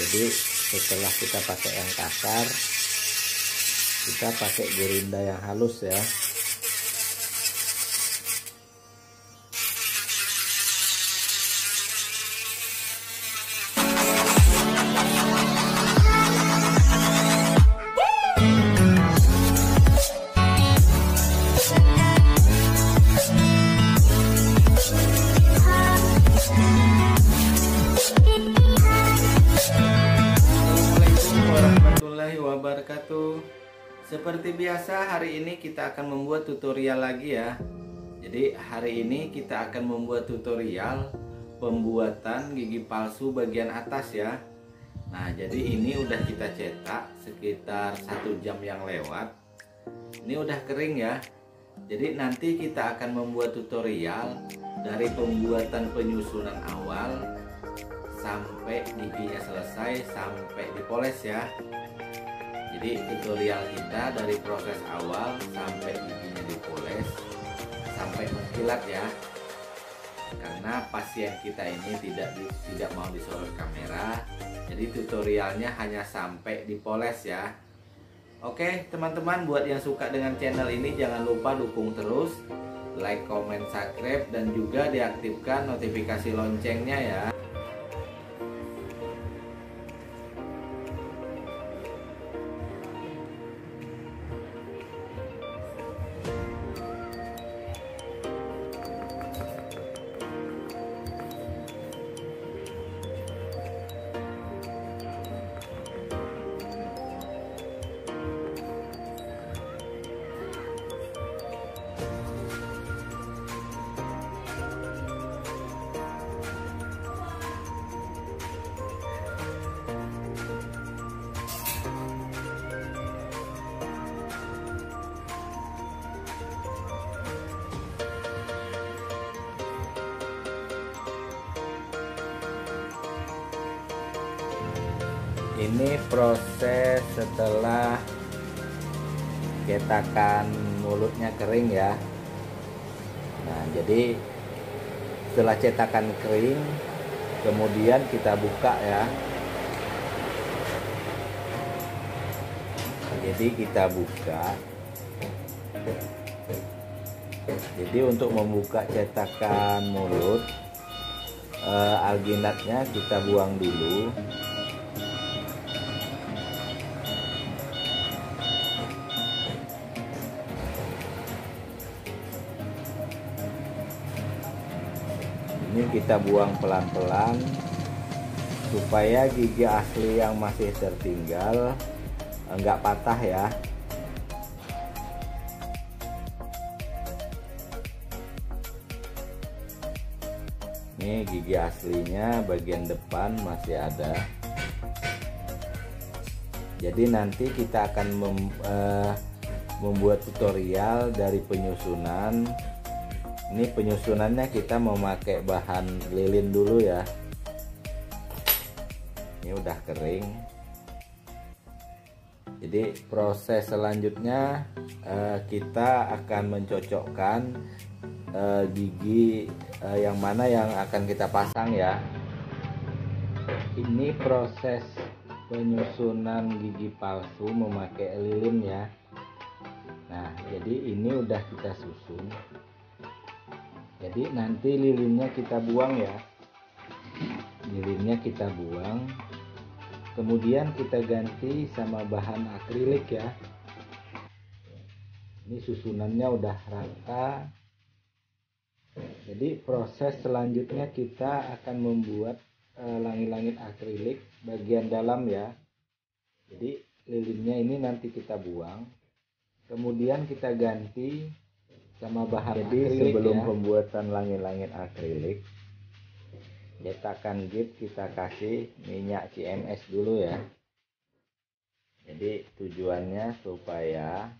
jadi setelah kita pakai yang kasar kita pakai gerinda yang halus ya Seperti biasa hari ini kita akan membuat tutorial lagi ya. Jadi hari ini kita akan membuat tutorial Pembuatan gigi palsu bagian atas ya. Nah jadi ini udah kita cetak sekitar satu jam yang lewat. Ini udah kering ya. Jadi nanti kita akan membuat tutorial Dari pembuatan penyusunan awal sampai giginya selesai sampai dipoles ya jadi tutorial kita dari proses awal sampai giginya dipoles sampai mengkilat ya. Karena pasien kita ini tidak tidak mau disorot kamera jadi tutorialnya hanya sampai dipoles ya. Oke teman-teman buat yang suka dengan channel ini jangan lupa dukung terus like, comment, subscribe dan juga diaktifkan notifikasi loncengnya ya ini proses setelah cetakan mulutnya kering ya. Nah jadi setelah cetakan kering kemudian kita buka ya. Jadi kita buka. Jadi untuk membuka cetakan mulut eh, alginatnya kita buang dulu kita buang pelan-pelan supaya gigi asli yang masih tertinggal enggak patah ya. Ini gigi aslinya bagian depan masih ada. Jadi nanti kita akan mem, uh, membuat tutorial dari penyusunan ini penyusunannya kita memakai bahan lilin dulu ya. Ini udah kering. Jadi proses selanjutnya eh, kita akan mencocokkan eh, gigi eh, yang mana yang akan kita pasang ya. Ini proses penyusunan gigi palsu memakai lilin ya. Nah jadi ini udah kita susun jadi nanti lilinnya kita buang ya. Lilinnya kita buang. Kemudian kita ganti sama bahan akrilik ya. Ini susunannya udah rata. Jadi proses selanjutnya kita akan membuat eh, langit-langit akrilik bagian dalam ya. Jadi lilinnya ini nanti kita buang. Kemudian kita ganti sama bahan jadi sebelum ya. pembuatan langit-langit akrilik cetakan git kita kasih minyak CMS dulu ya jadi tujuannya supaya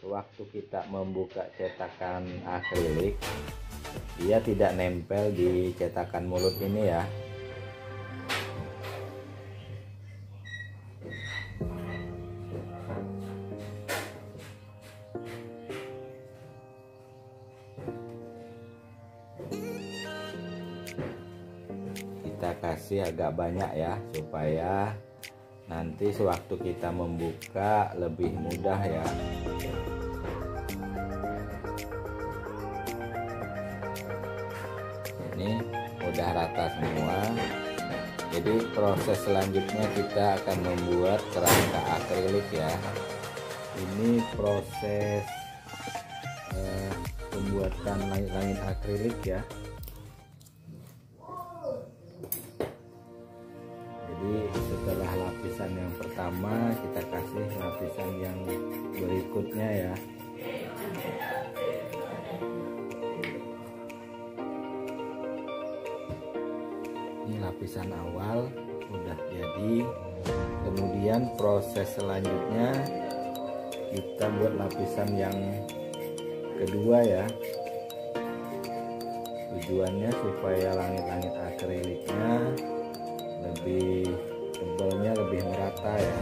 waktu kita membuka cetakan akrilik dia tidak nempel di cetakan mulut ini ya kasih agak banyak ya supaya nanti sewaktu kita membuka lebih mudah ya. Ini udah rata semua. Jadi proses selanjutnya kita akan membuat kerangka akrilik ya. Ini proses eh, pembuatan langit-langit akrilik ya jadi setelah lapisan yang pertama kita kasih lapisan yang berikutnya ya. Ini lapisan awal udah jadi. Kemudian proses selanjutnya kita buat lapisan yang kedua ya. Tujuannya supaya langit-langit akriliknya lebih tebalnya lebih merata ya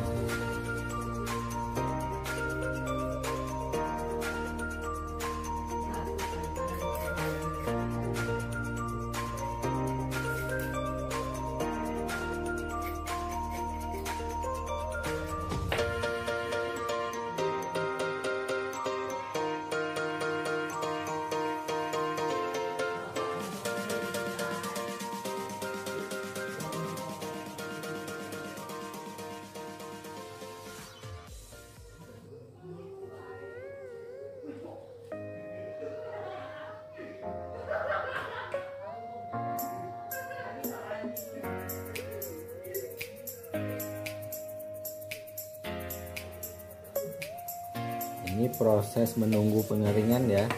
ini proses menunggu pengeringan ya.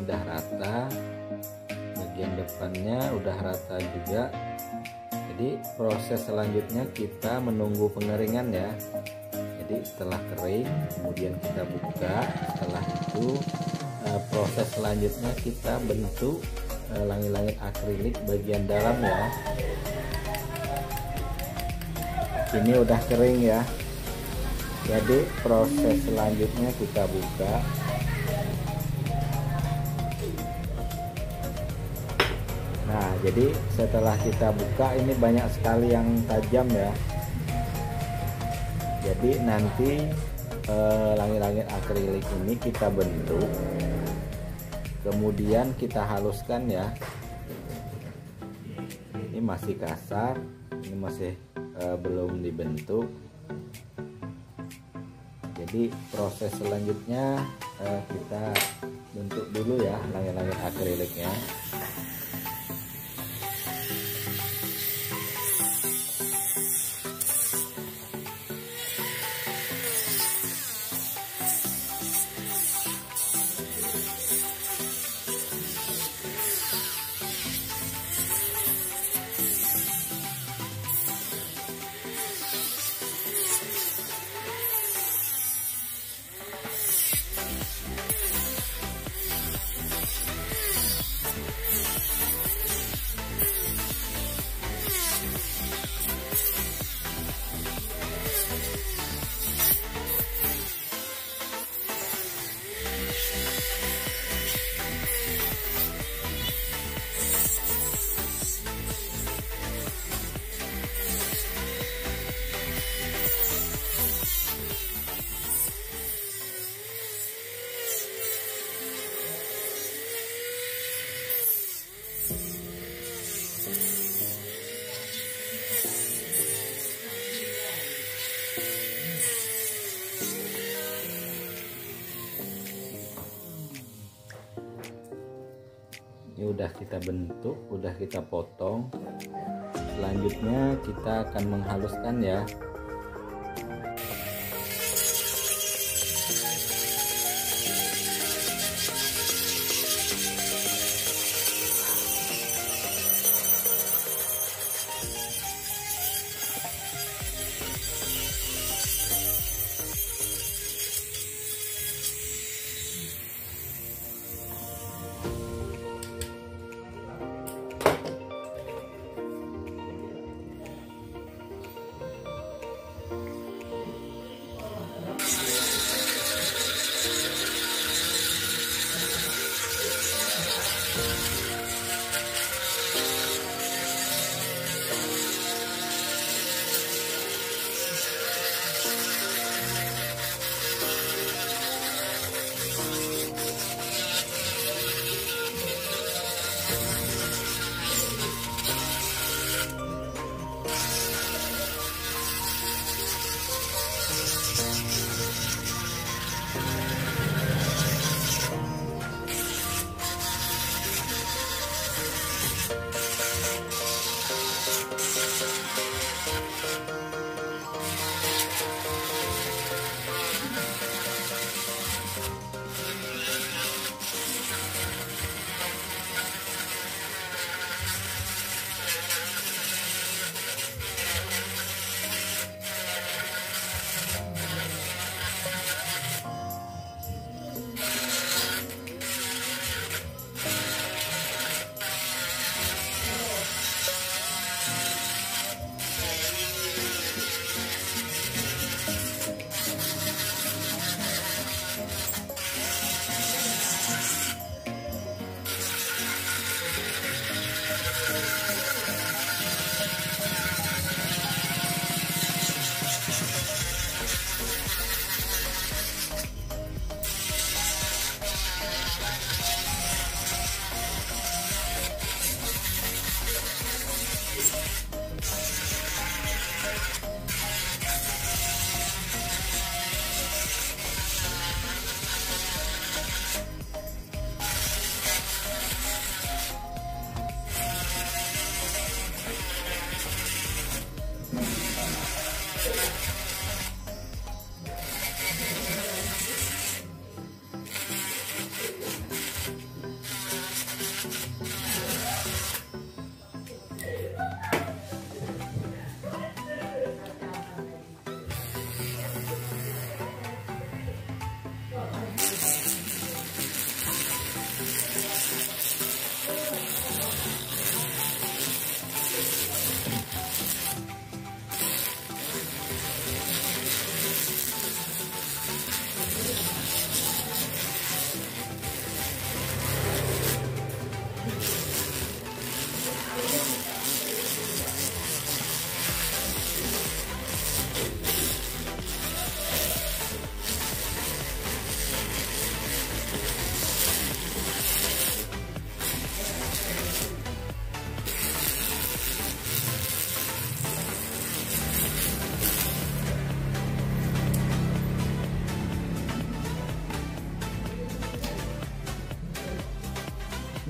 Udah rata bagian depannya udah rata juga. Jadi proses selanjutnya kita menunggu pengeringan ya. Jadi setelah kering kemudian kita buka. Setelah itu eh, proses selanjutnya kita bentuk eh, langit-langit akrilik bagian dalam ya. Ini udah kering ya jadi proses selanjutnya kita buka. Nah jadi setelah kita buka ini banyak sekali yang tajam ya. Jadi nanti eh, langit-langit eh, akrilik ini kita bentuk. Kemudian kita haluskan ya. Ini masih kasar ini masih eh, belum dibentuk jadi proses selanjutnya eh, kita bentuk dulu ya langit-langit akriliknya udah kita bentuk udah kita potong. Selanjutnya kita akan menghaluskan ya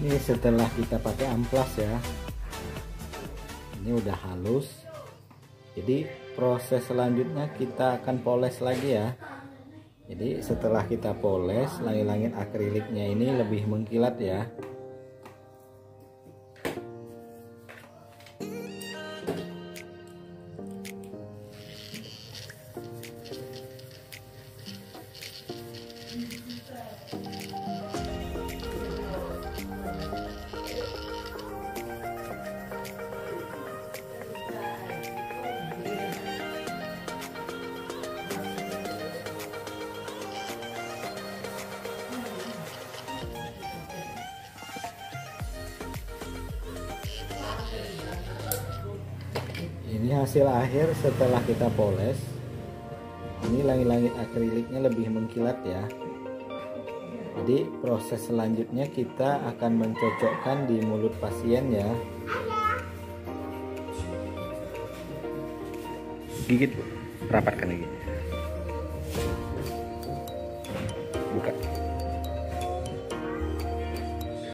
ini setelah kita pakai amplas ya. Ini udah halus. Jadi proses selanjutnya kita akan poles lagi ya. Jadi setelah kita poles langit-langit akriliknya ini lebih mengkilat ya ini hasil akhir setelah kita poles. Ini langit-langit akriliknya lebih mengkilat ya. Jadi proses selanjutnya kita akan mencocokkan di mulut pasien ya. Gigit rapatkan lagi